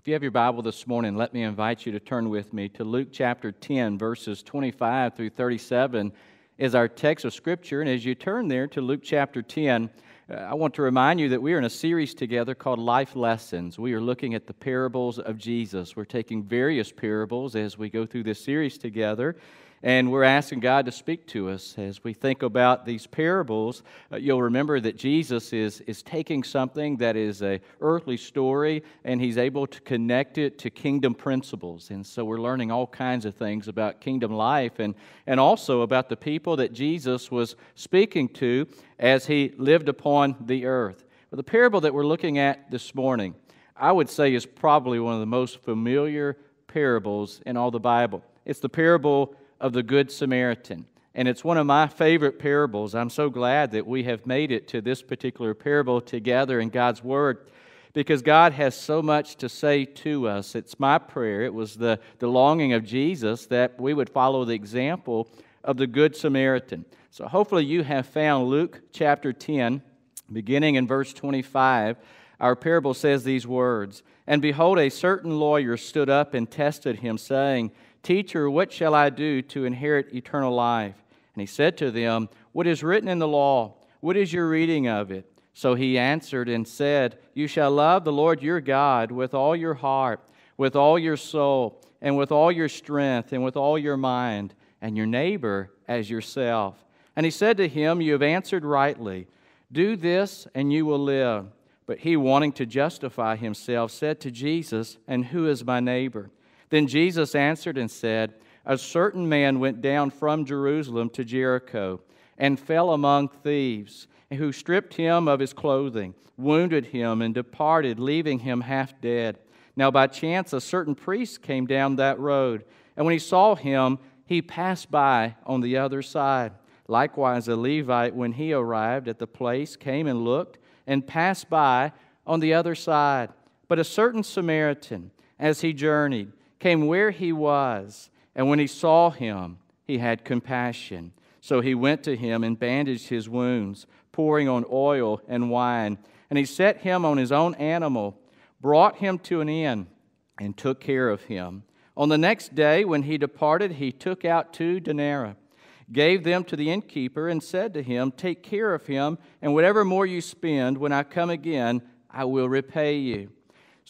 If you have your Bible this morning, let me invite you to turn with me to Luke chapter 10, verses 25 through 37 is our text of Scripture. And as you turn there to Luke chapter 10, uh, I want to remind you that we are in a series together called Life Lessons. We are looking at the parables of Jesus. We're taking various parables as we go through this series together. And we're asking God to speak to us as we think about these parables. Uh, you'll remember that Jesus is, is taking something that is a earthly story and he's able to connect it to kingdom principles. And so we're learning all kinds of things about kingdom life and, and also about the people that Jesus was speaking to as he lived upon the earth. But the parable that we're looking at this morning, I would say, is probably one of the most familiar parables in all the Bible. It's the parable of the Good Samaritan. And it's one of my favorite parables. I'm so glad that we have made it to this particular parable together in God's Word because God has so much to say to us. It's my prayer, it was the, the longing of Jesus that we would follow the example of the Good Samaritan. So hopefully you have found Luke chapter 10, beginning in verse 25. Our parable says these words And behold, a certain lawyer stood up and tested him, saying, Teacher, what shall I do to inherit eternal life? And he said to them, What is written in the law? What is your reading of it? So he answered and said, You shall love the Lord your God with all your heart, with all your soul, and with all your strength, and with all your mind, and your neighbor as yourself. And he said to him, You have answered rightly. Do this, and you will live. But he, wanting to justify himself, said to Jesus, And who is my neighbor? Then Jesus answered and said, A certain man went down from Jerusalem to Jericho and fell among thieves, who stripped him of his clothing, wounded him, and departed, leaving him half dead. Now, by chance, a certain priest came down that road, and when he saw him, he passed by on the other side. Likewise, a Levite, when he arrived at the place, came and looked and passed by on the other side. But a certain Samaritan, as he journeyed, came where he was, and when he saw him, he had compassion. So he went to him and bandaged his wounds, pouring on oil and wine. And he set him on his own animal, brought him to an inn, and took care of him. On the next day, when he departed, he took out two denarii, gave them to the innkeeper, and said to him, Take care of him, and whatever more you spend, when I come again, I will repay you.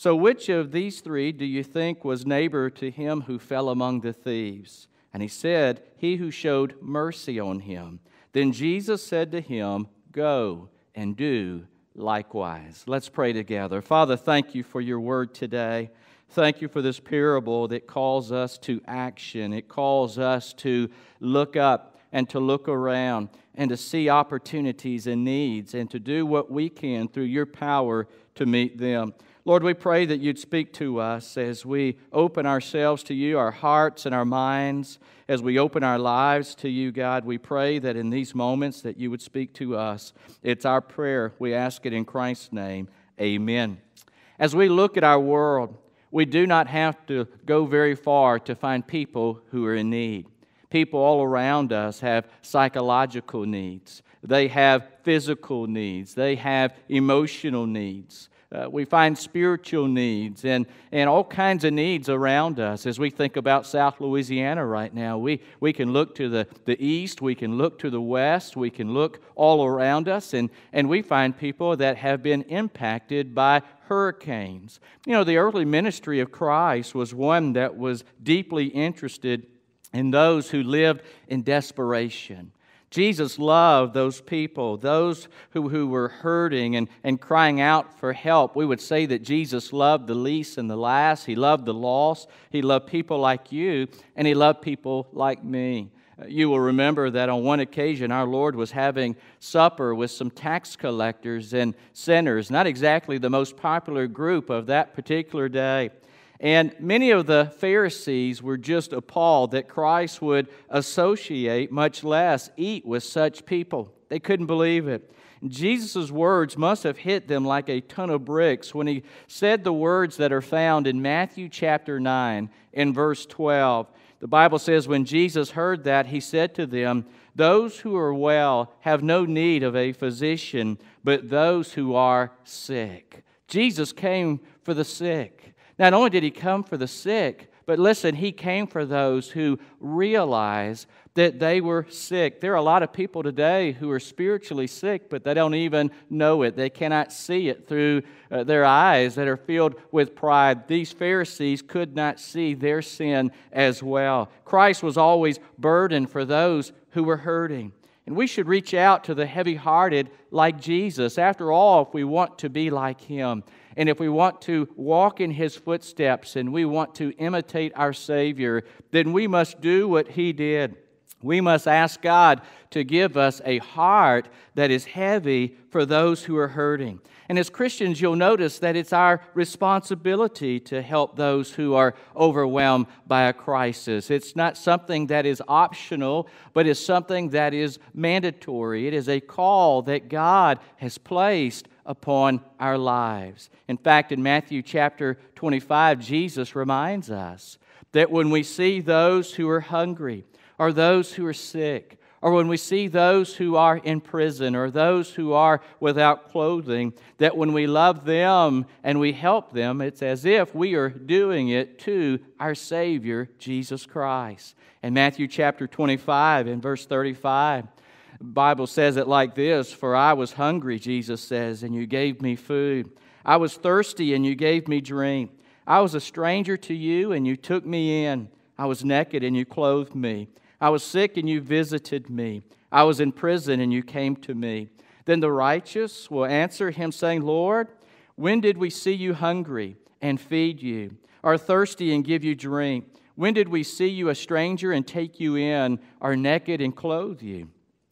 So, which of these three do you think was neighbor to him who fell among the thieves? And he said, He who showed mercy on him. Then Jesus said to him, Go and do likewise. Let's pray together. Father, thank you for your word today. Thank you for this parable that calls us to action. It calls us to look up and to look around and to see opportunities and needs and to do what we can through your power to meet them. Lord, we pray that you'd speak to us as we open ourselves to you, our hearts and our minds, as we open our lives to you, God. We pray that in these moments that you would speak to us. It's our prayer. We ask it in Christ's name. Amen. As we look at our world, we do not have to go very far to find people who are in need. People all around us have psychological needs. They have physical needs. They have emotional needs. Uh, we find spiritual needs and, and all kinds of needs around us. As we think about South Louisiana right now, we, we can look to the, the east, we can look to the west, we can look all around us, and, and we find people that have been impacted by hurricanes. You know, the early ministry of Christ was one that was deeply interested in those who lived in desperation. Jesus loved those people, those who, who were hurting and, and crying out for help. We would say that Jesus loved the least and the last. He loved the lost. He loved people like you, and He loved people like me. You will remember that on one occasion our Lord was having supper with some tax collectors and sinners, not exactly the most popular group of that particular day. And many of the Pharisees were just appalled that Christ would associate, much less eat with such people. They couldn't believe it. Jesus' words must have hit them like a ton of bricks when he said the words that are found in Matthew chapter 9 in verse 12. The Bible says, When Jesus heard that, he said to them, Those who are well have no need of a physician, but those who are sick. Jesus came for the sick. Not only did he come for the sick, but listen, he came for those who realize that they were sick. There are a lot of people today who are spiritually sick, but they don't even know it. They cannot see it through uh, their eyes that are filled with pride. These Pharisees could not see their sin as well. Christ was always burdened for those who were hurting. And we should reach out to the heavy hearted like Jesus. After all, if we want to be like him, and if we want to walk in his footsteps and we want to imitate our Savior, then we must do what he did. We must ask God to give us a heart that is heavy for those who are hurting. And as Christians, you'll notice that it's our responsibility to help those who are overwhelmed by a crisis. It's not something that is optional, but it's something that is mandatory. It is a call that God has placed upon our lives. In fact, in Matthew chapter 25, Jesus reminds us that when we see those who are hungry, or those who are sick, or when we see those who are in prison or those who are without clothing, that when we love them and we help them, it's as if we are doing it to our Savior, Jesus Christ. In Matthew chapter 25 and verse 35, the Bible says it like this For I was hungry, Jesus says, and you gave me food. I was thirsty, and you gave me drink. I was a stranger to you, and you took me in. I was naked, and you clothed me. I was sick and you visited me. I was in prison and you came to me. Then the righteous will answer him, saying, Lord, when did we see you hungry and feed you, or thirsty and give you drink? When did we see you a stranger and take you in, or naked and clothe you?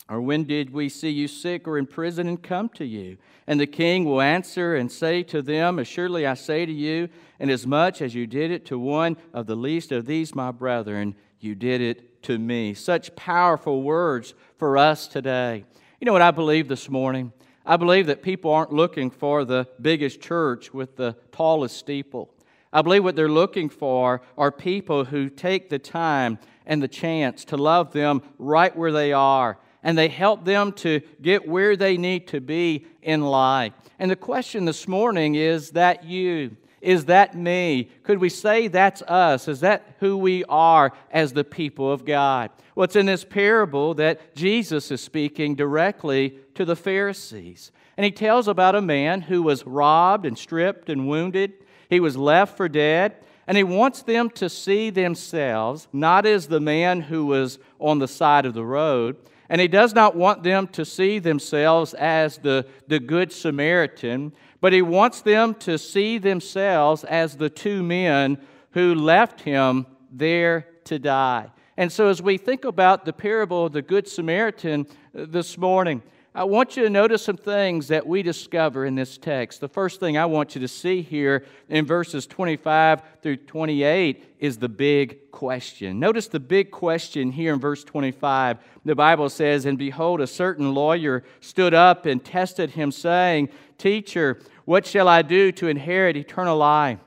Or when did we see you sick or in prison and come to you? And the king will answer and say to them, Assuredly I say to you, inasmuch as you did it to one of the least of these my brethren, you did it to me. Such powerful words for us today. You know what I believe this morning? I believe that people aren't looking for the biggest church with the tallest steeple. I believe what they're looking for are people who take the time and the chance to love them right where they are and they help them to get where they need to be in life. And the question this morning is that you? Is that me? Could we say that's us? Is that who we are as the people of God? Well, in this parable that Jesus is speaking directly to the Pharisees. And he tells about a man who was robbed and stripped and wounded. He was left for dead. And he wants them to see themselves not as the man who was on the side of the road, and he does not want them to see themselves as the, the Good Samaritan, but he wants them to see themselves as the two men who left him there to die. And so, as we think about the parable of the Good Samaritan uh, this morning, I want you to notice some things that we discover in this text. The first thing I want you to see here in verses 25 through 28 is the big question. Notice the big question here in verse 25. The Bible says, And behold, a certain lawyer stood up and tested him, saying, Teacher, what shall I do to inherit eternal life?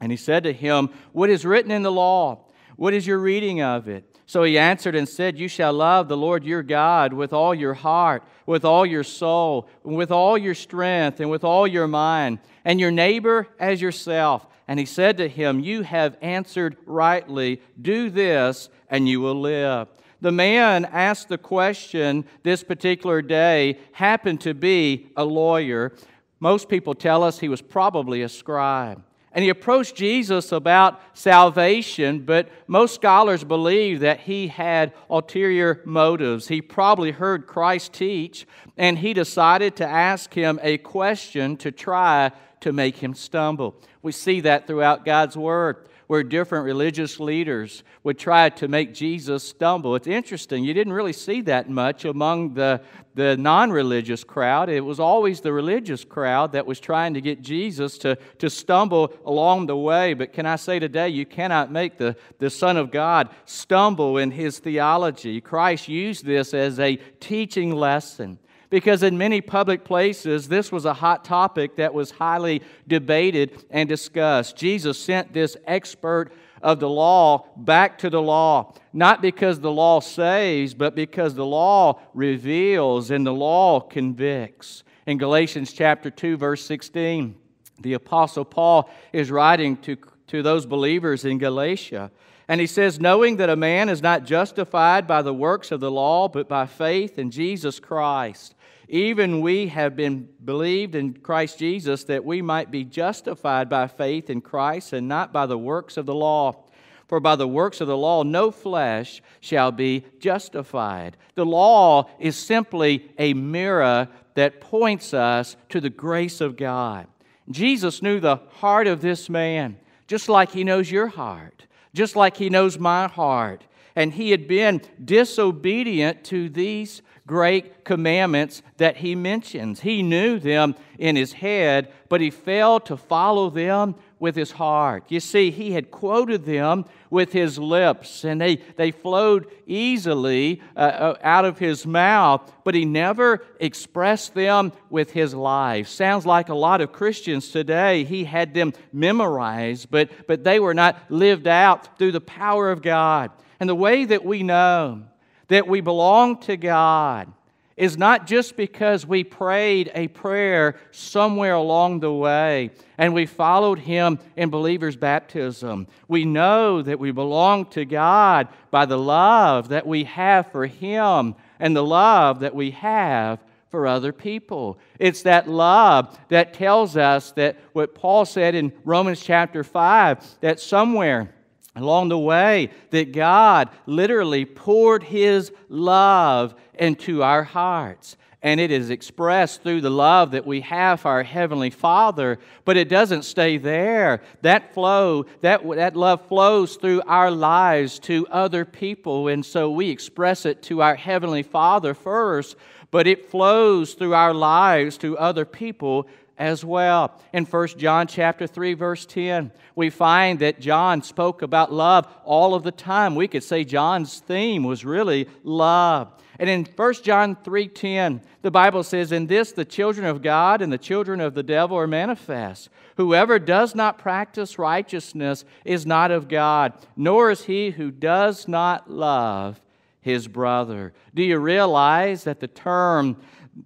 And he said to him, What is written in the law? What is your reading of it? So he answered and said, You shall love the Lord your God with all your heart, with all your soul, with all your strength, and with all your mind, and your neighbor as yourself. And he said to him, You have answered rightly. Do this, and you will live. The man asked the question this particular day happened to be a lawyer. Most people tell us he was probably a scribe. And he approached Jesus about salvation, but most scholars believe that he had ulterior motives. He probably heard Christ teach, and he decided to ask him a question to try to make him stumble. We see that throughout God's Word where different religious leaders would try to make Jesus stumble. It's interesting, you didn't really see that much among the, the non religious crowd. It was always the religious crowd that was trying to get Jesus to, to stumble along the way. But can I say today, you cannot make the, the Son of God stumble in his theology. Christ used this as a teaching lesson because in many public places, this was a hot topic that was highly debated and discussed. Jesus sent this expert of the law back to the law, not because the law saves, but because the law reveals and the law convicts. In Galatians chapter 2, verse 16, the Apostle Paul is writing to to those believers in Galatia. And he says, Knowing that a man is not justified by the works of the law, but by faith in Jesus Christ. Even we have been believed in Christ Jesus that we might be justified by faith in Christ and not by the works of the law. For by the works of the law, no flesh shall be justified. The law is simply a mirror that points us to the grace of God. Jesus knew the heart of this man, just like he knows your heart, just like he knows my heart. And he had been disobedient to these great commandments that he mentions. He knew them in his head, but he failed to follow them with his heart. You see, he had quoted them with his lips, and they, they flowed easily uh, uh, out of his mouth, but he never expressed them with his life. Sounds like a lot of Christians today. He had them memorized, but, but they were not lived out through the power of God. And the way that we know that we belong to God is not just because we prayed a prayer somewhere along the way and we followed Him in believer's baptism. We know that we belong to God by the love that we have for Him and the love that we have for other people. It's that love that tells us that what Paul said in Romans chapter 5 that somewhere along the way that God literally poured His love into our hearts. And it is expressed through the love that we have for our Heavenly Father, but it doesn't stay there. That flow, that, that love flows through our lives to other people, and so we express it to our Heavenly Father first, but it flows through our lives to other people as well. In 1 John chapter 3 verse 10, we find that John spoke about love all of the time. We could say John's theme was really love. And in 1 John 3:10, the Bible says, "In this the children of God and the children of the devil are manifest. Whoever does not practice righteousness is not of God, nor is he who does not love his brother." Do you realize that the term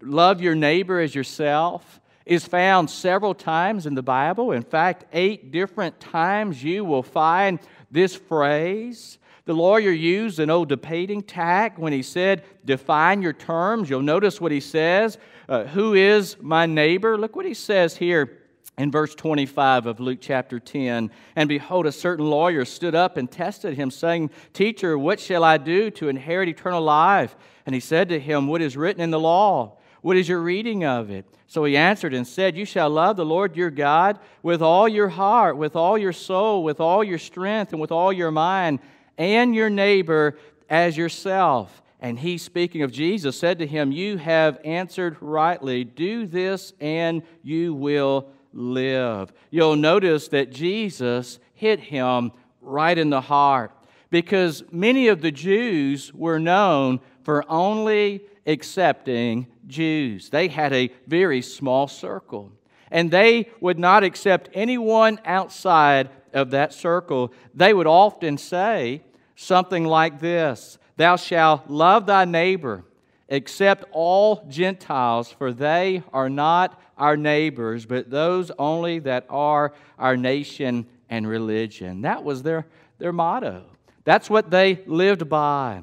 love your neighbor as yourself is found several times in the Bible. In fact, eight different times you will find this phrase. The lawyer used an old debating tack when he said, Define your terms. You'll notice what he says. Uh, Who is my neighbor? Look what he says here in verse 25 of Luke chapter 10. And behold, a certain lawyer stood up and tested him, saying, Teacher, what shall I do to inherit eternal life? And he said to him, What is written in the law? What is your reading of it? So he answered and said, You shall love the Lord your God with all your heart, with all your soul, with all your strength, and with all your mind, and your neighbor as yourself. And he, speaking of Jesus, said to him, You have answered rightly. Do this, and you will live. You'll notice that Jesus hit him right in the heart because many of the Jews were known for only accepting Jews. They had a very small circle, and they would not accept anyone outside of that circle. They would often say something like this Thou shalt love thy neighbor, except all Gentiles, for they are not our neighbors, but those only that are our nation and religion. That was their, their motto. That's what they lived by.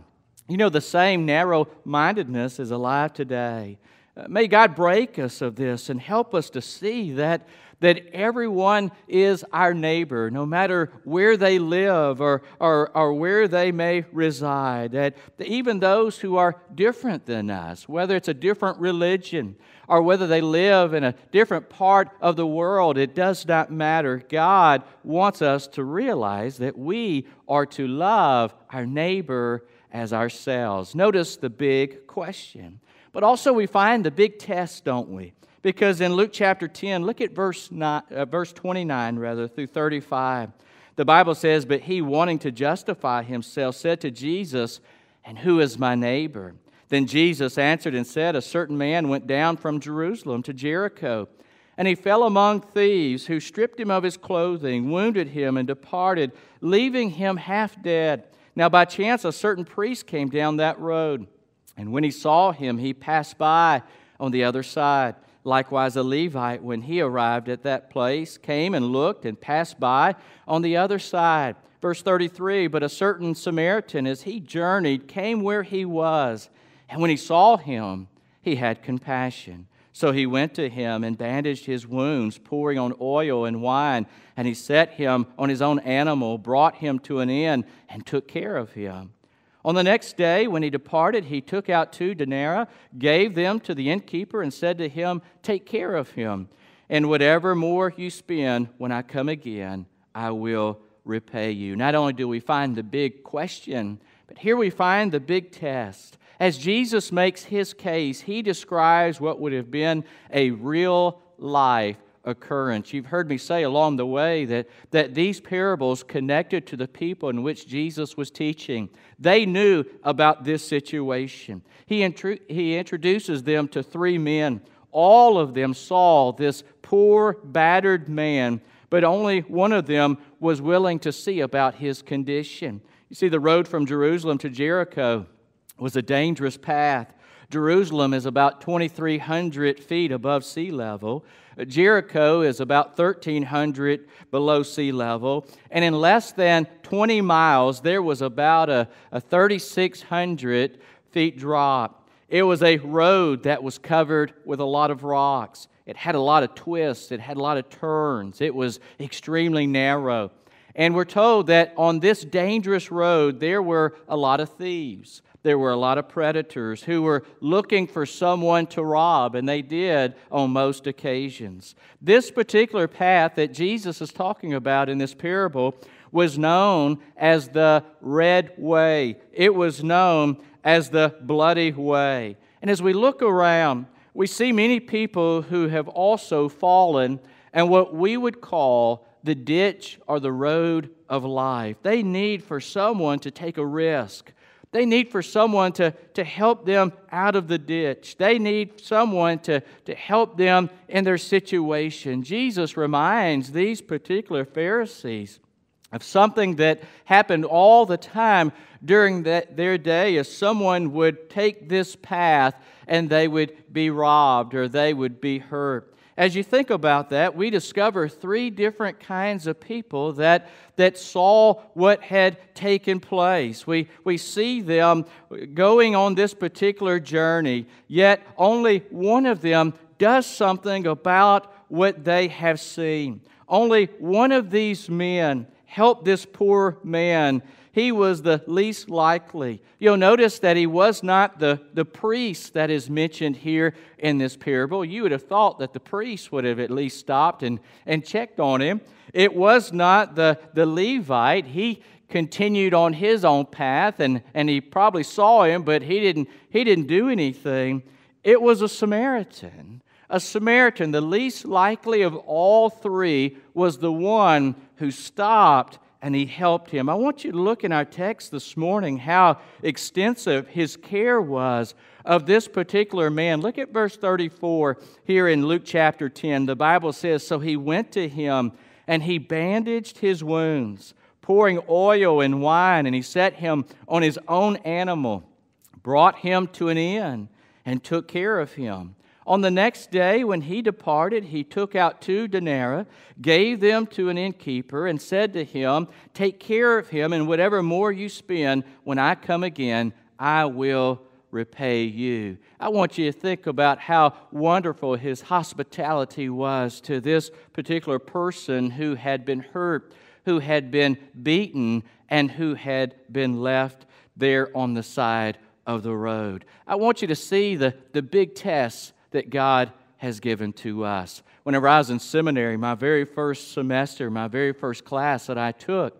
You know, the same narrow mindedness is alive today. Uh, may God break us of this and help us to see that, that everyone is our neighbor, no matter where they live or, or, or where they may reside. That even those who are different than us, whether it's a different religion or whether they live in a different part of the world, it does not matter. God wants us to realize that we are to love our neighbor as ourselves. Notice the big question. But also, we find the big test, don't we? Because in Luke chapter 10, look at verse, nine, uh, verse 29 rather through 35. The Bible says, But he, wanting to justify himself, said to Jesus, And who is my neighbor? Then Jesus answered and said, A certain man went down from Jerusalem to Jericho, and he fell among thieves, who stripped him of his clothing, wounded him, and departed, leaving him half dead. Now, by chance, a certain priest came down that road, and when he saw him, he passed by on the other side. Likewise, a Levite, when he arrived at that place, came and looked and passed by on the other side. Verse 33 But a certain Samaritan, as he journeyed, came where he was. And when he saw him, he had compassion. So he went to him and bandaged his wounds, pouring on oil and wine. And he set him on his own animal, brought him to an inn, and took care of him. On the next day, when he departed, he took out two denarii, gave them to the innkeeper, and said to him, Take care of him, and whatever more you spend when I come again, I will repay you. Not only do we find the big question, but here we find the big test. As Jesus makes his case, he describes what would have been a real life occurrence. You've heard me say along the way that, that these parables connected to the people in which Jesus was teaching. They knew about this situation. He, intru- he introduces them to three men. All of them saw this poor, battered man, but only one of them was willing to see about his condition. You see, the road from Jerusalem to Jericho was a dangerous path. Jerusalem is about 2,300 feet above sea level. Jericho is about 1,300 below sea level. And in less than 20 miles, there was about a, a 3,600 feet drop. It was a road that was covered with a lot of rocks. It had a lot of twists, it had a lot of turns, it was extremely narrow. And we're told that on this dangerous road, there were a lot of thieves there were a lot of predators who were looking for someone to rob, and they did on most occasions. This particular path that Jesus is talking about in this parable was known as the Red Way, it was known as the Bloody Way. And as we look around, we see many people who have also fallen and what we would call the ditch or the road of life. They need for someone to take a risk they need for someone to, to help them out of the ditch. They need someone to, to help them in their situation. Jesus reminds these particular Pharisees of something that happened all the time during that, their day as someone would take this path and they would be robbed or they would be hurt. As you think about that, we discover three different kinds of people that, that saw what had taken place. We, we see them going on this particular journey, yet only one of them does something about what they have seen. Only one of these men helped this poor man he was the least likely. You'll notice that he was not the, the priest that is mentioned here in this parable. You would have thought that the priest would have at least stopped and, and checked on him. It was not the, the Levite. He continued on his own path and, and he probably saw him, but he didn't, he didn't do anything. It was a Samaritan. A Samaritan, the least likely of all three, was the one who stopped and he helped him. I want you to look in our text this morning how extensive his care was of this particular man. Look at verse 34 here in Luke chapter 10. The Bible says, So he went to him and he bandaged his wounds, pouring oil and wine, and he set him on his own animal, brought him to an inn, and took care of him. On the next day, when he departed, he took out two denarii, gave them to an innkeeper, and said to him, Take care of him, and whatever more you spend, when I come again, I will repay you. I want you to think about how wonderful his hospitality was to this particular person who had been hurt, who had been beaten, and who had been left there on the side of the road. I want you to see the, the big tests that God has given to us. Whenever I was in seminary, my very first semester, my very first class that I took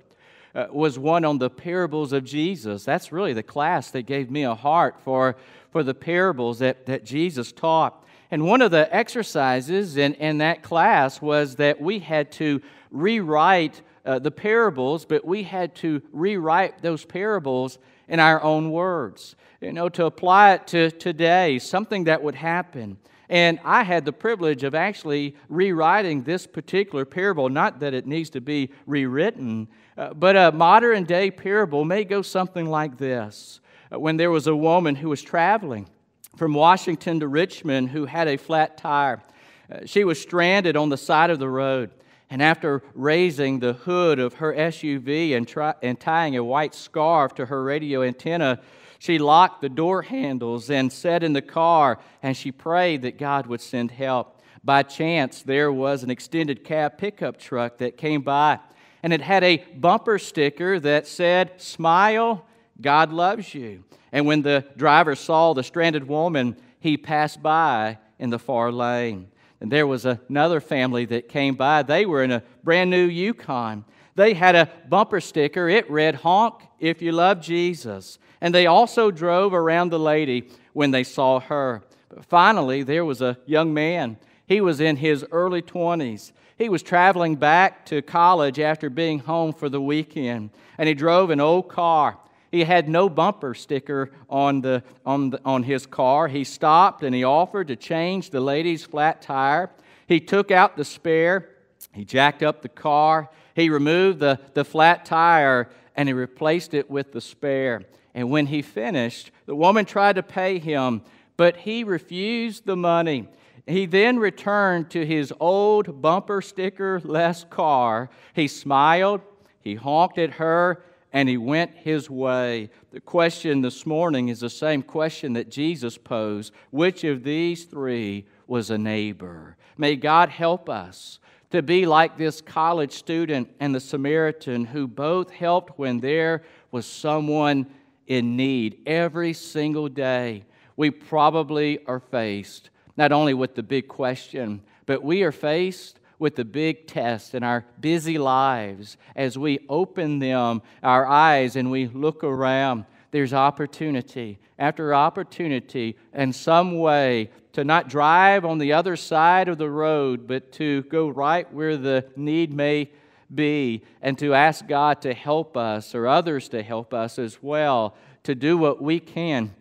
uh, was one on the parables of Jesus. That's really the class that gave me a heart for, for the parables that, that Jesus taught. And one of the exercises in, in that class was that we had to rewrite uh, the parables, but we had to rewrite those parables in our own words you know, to apply it to today, something that would happen. And I had the privilege of actually rewriting this particular parable. Not that it needs to be rewritten, uh, but a modern day parable may go something like this. Uh, when there was a woman who was traveling from Washington to Richmond who had a flat tire, Uh, she was stranded on the side of the road. And after raising the hood of her SUV and, try, and tying a white scarf to her radio antenna, she locked the door handles and sat in the car and she prayed that God would send help. By chance, there was an extended cab pickup truck that came by and it had a bumper sticker that said, Smile, God loves you. And when the driver saw the stranded woman, he passed by in the far lane. And there was another family that came by. They were in a brand new Yukon. They had a bumper sticker. It read, Honk if you love Jesus. And they also drove around the lady when they saw her. But finally, there was a young man. He was in his early 20s. He was traveling back to college after being home for the weekend, and he drove an old car. He had no bumper sticker on, the, on, the, on his car. He stopped and he offered to change the lady's flat tire. He took out the spare. He jacked up the car. He removed the, the flat tire and he replaced it with the spare. And when he finished, the woman tried to pay him, but he refused the money. He then returned to his old bumper sticker less car. He smiled, he honked at her, and he went his way. The question this morning is the same question that Jesus posed Which of these three was a neighbor? May God help us to be like this college student and the Samaritan who both helped when there was someone in need every single day. We probably are faced not only with the big question, but we are faced with the big test in our busy lives as we open them, our eyes, and we look around. There's opportunity after opportunity and some way to not drive on the other side of the road, but to go right where the need may be and to ask God to help us or others to help us as well to do what we can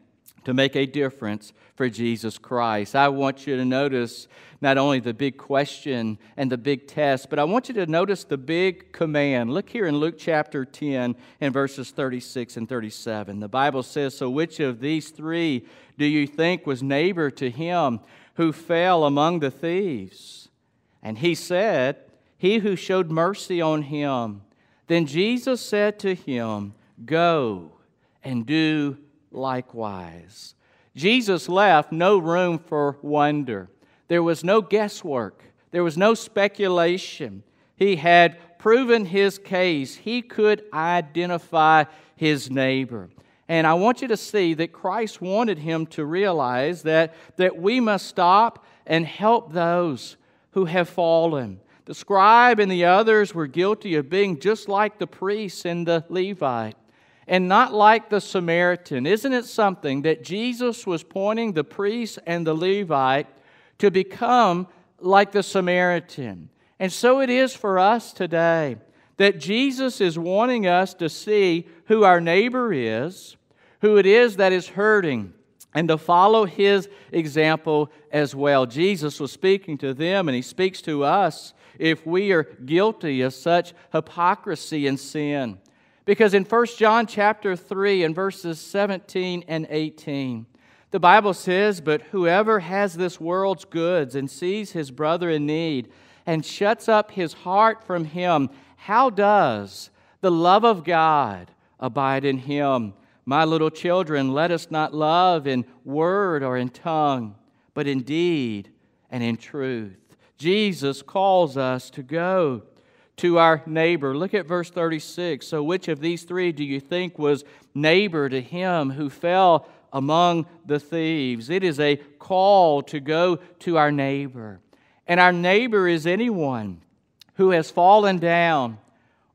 to make a difference for Jesus Christ. I want you to notice not only the big question and the big test, but I want you to notice the big command. Look here in Luke chapter 10 and verses 36 and 37. The Bible says, So which of these three do you think was neighbor to him who fell among the thieves? And he said, He who showed mercy on him. Then Jesus said to him, Go and do likewise. Jesus left no room for wonder. There was no guesswork, there was no speculation. He had proven his case, he could identify his neighbor. And I want you to see that Christ wanted him to realize that, that we must stop and help those who have fallen. The scribe and the others were guilty of being just like the priests and the Levite and not like the Samaritan. Isn't it something that Jesus was pointing the priest and the Levite to become like the Samaritan? And so it is for us today that Jesus is wanting us to see who our neighbor is, who it is that is hurting, and to follow his example as well. Jesus was speaking to them, and he speaks to us if we are guilty of such hypocrisy and sin. Because in 1 John chapter 3 and verses 17 and 18, the Bible says, But whoever has this world's goods and sees his brother in need and shuts up his heart from him, how does the love of God abide in him? My little children, let us not love in word or in tongue, but in deed and in truth. Jesus calls us to go to our neighbor. Look at verse 36. So, which of these three do you think was neighbor to him who fell among the thieves? It is a call to go to our neighbor. And our neighbor is anyone who has fallen down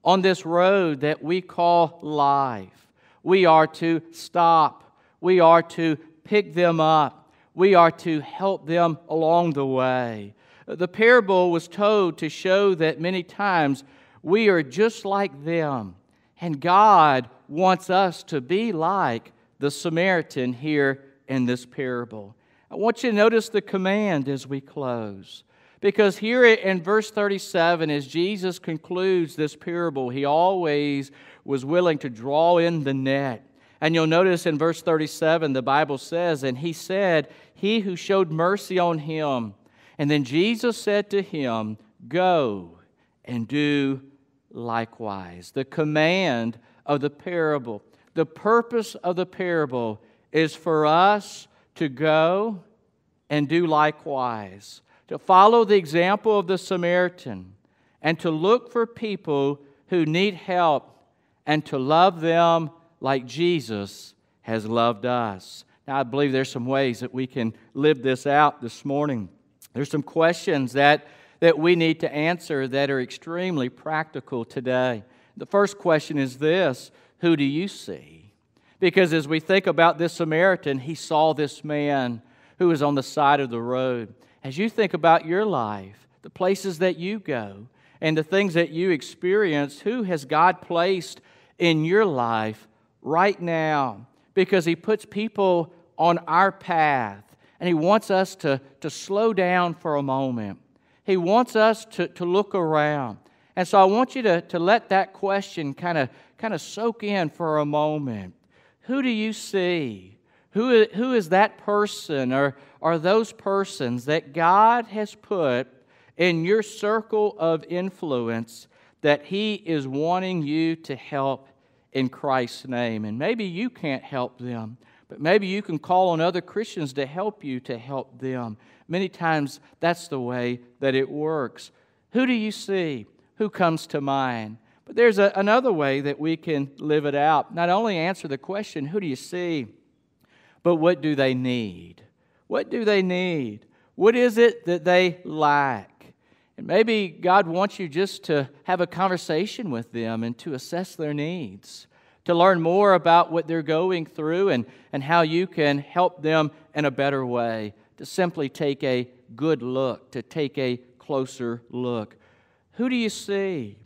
on this road that we call life. We are to stop, we are to pick them up, we are to help them along the way. The parable was told to show that many times we are just like them, and God wants us to be like the Samaritan here in this parable. I want you to notice the command as we close. Because here in verse 37, as Jesus concludes this parable, he always was willing to draw in the net. And you'll notice in verse 37, the Bible says, And he said, He who showed mercy on him And then Jesus said to him, Go and do likewise. The command of the parable, the purpose of the parable is for us to go and do likewise, to follow the example of the Samaritan, and to look for people who need help and to love them like Jesus has loved us. Now, I believe there's some ways that we can live this out this morning. There's some questions that, that we need to answer that are extremely practical today. The first question is this Who do you see? Because as we think about this Samaritan, he saw this man who was on the side of the road. As you think about your life, the places that you go, and the things that you experience, who has God placed in your life right now? Because He puts people on our path, and He wants us to, to slow down for a moment. He wants us to, to look around. And so I want you to, to let that question kind of kind of soak in for a moment. Who do you see? Who, who is that person or are those persons that God has put in your circle of influence that He is wanting you to help in Christ's name? And maybe you can't help them, but maybe you can call on other Christians to help you to help them. Many times that's the way that it works. Who do you see? Who comes to mind? But there's a, another way that we can live it out. Not only answer the question, who do you see, but what do they need? What do they need? What is it that they lack? And maybe God wants you just to have a conversation with them and to assess their needs, to learn more about what they're going through and, and how you can help them in a better way, to simply take a good look, to take a closer look. Who do you see?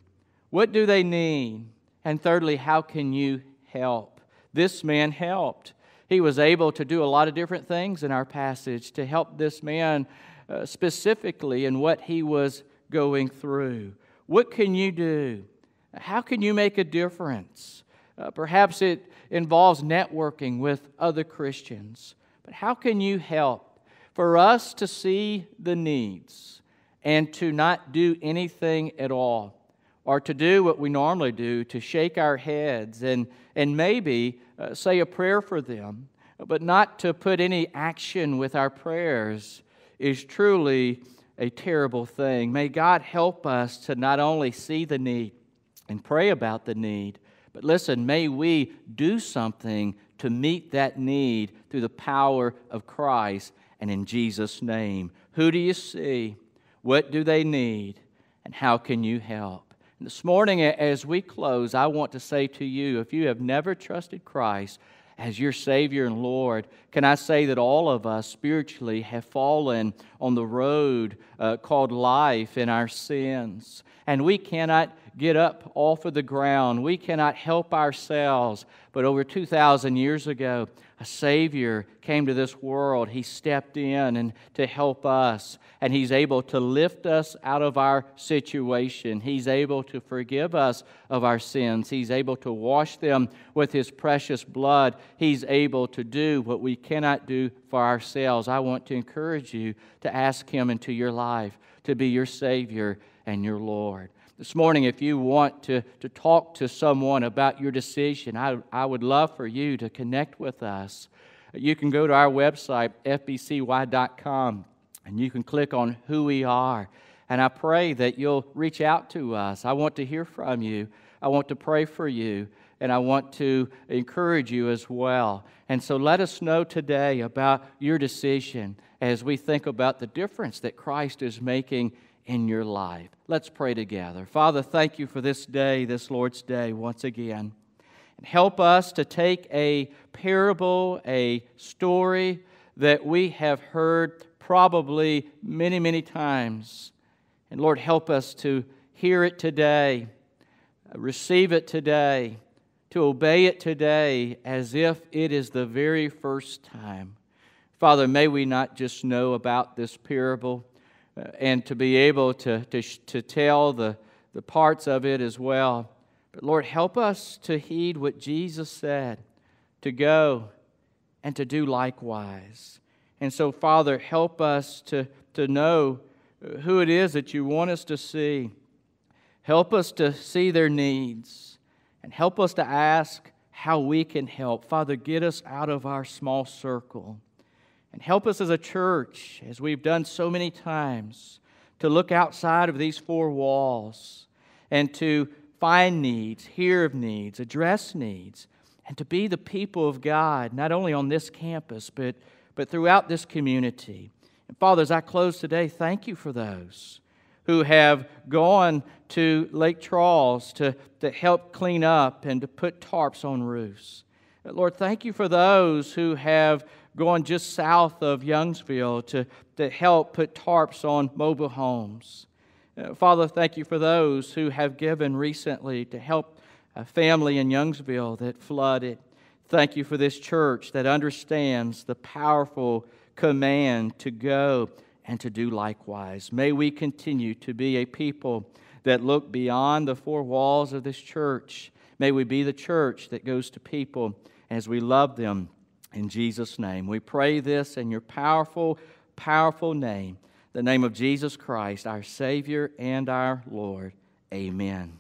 What do they need? And thirdly, how can you help? This man helped. He was able to do a lot of different things in our passage to help this man uh, specifically in what he was going through. What can you do? How can you make a difference? Uh, perhaps it involves networking with other Christians. But how can you help? For us to see the needs and to not do anything at all or to do what we normally do, to shake our heads and, and maybe uh, say a prayer for them, but not to put any action with our prayers, is truly a terrible thing. May God help us to not only see the need and pray about the need, but listen, may we do something to meet that need through the power of Christ and in Jesus' name. Who do you see? What do they need? And how can you help? And This morning, as we close, I want to say to you if you have never trusted Christ as your Savior and Lord, can I say that all of us spiritually have fallen on the road uh, called life in our sins? And we cannot get up off of the ground. We cannot help ourselves. But over 2,000 years ago, a Savior came to this world. He stepped in and to help us, and He's able to lift us out of our situation. He's able to forgive us of our sins. He's able to wash them with His precious blood. He's able to do what we cannot do for ourselves. I want to encourage you to ask Him into your life to be your Savior and your Lord. This morning, if you want to, to talk to someone about your decision, I, I would love for you to connect with us. You can go to our website, fbcy.com, and you can click on who we are. And I pray that you'll reach out to us. I want to hear from you. I want to pray for you, and I want to encourage you as well. And so let us know today about your decision as we think about the difference that Christ is making in your life. Let's pray together. Father, thank you for this day, this Lord's Day, once again. And help us to take a parable, a story that we have heard probably many, many times. And Lord, help us to hear it today, receive it today, to obey it today as if it is the very first time. Father, may we not just know about this parable uh, and to be able to, to, to tell the, the parts of it as well. But Lord, help us to heed what Jesus said to go and to do likewise. And so, Father, help us to, to know who it is that you want us to see. Help us to see their needs and help us to ask how we can help. Father, get us out of our small circle and help us as a church, as we've done so many times, to look outside of these four walls and to find needs, hear of needs, address needs, and to be the people of God, not only on this campus, but, but throughout this community. And Father, as I close today, thank you for those who have gone to Lake Charles to, to help clean up and to put tarps on roofs. Lord, thank you for those who have gone just south of Youngsville to, to help put tarps on mobile homes. Uh, Father, thank you for those who have given recently to help a family in Youngsville that flooded. Thank you for this church that understands the powerful command to go and to do likewise. May we continue to be a people that look beyond the four walls of this church. May we be the church that goes to people as we love them in Jesus' name. We pray this in your powerful, powerful name, the name of Jesus Christ, our Savior and our Lord. Amen.